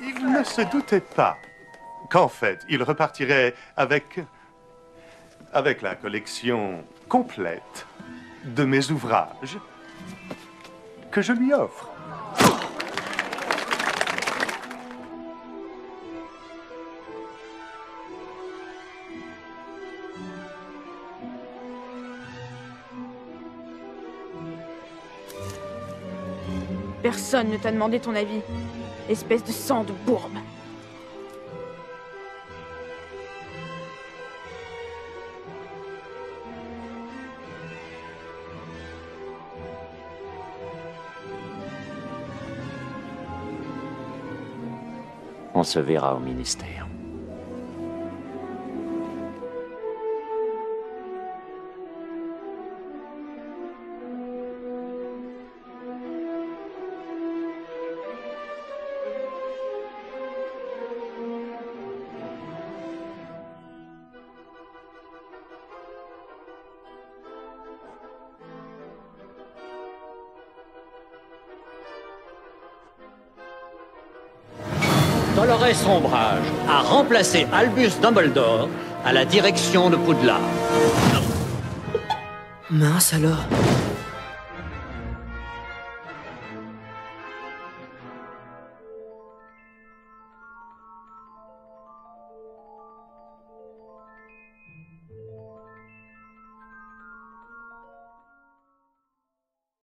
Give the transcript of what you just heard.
Il ne se doutait pas qu'en fait, il repartirait avec... avec la collection complète de mes ouvrages que je lui offre. Personne ne t'a demandé ton avis. Espèce de sang de bourbe. On se verra au ministère. Sombrage a remplacé Albus Dumbledore à la direction de Poudlard. Mince alors.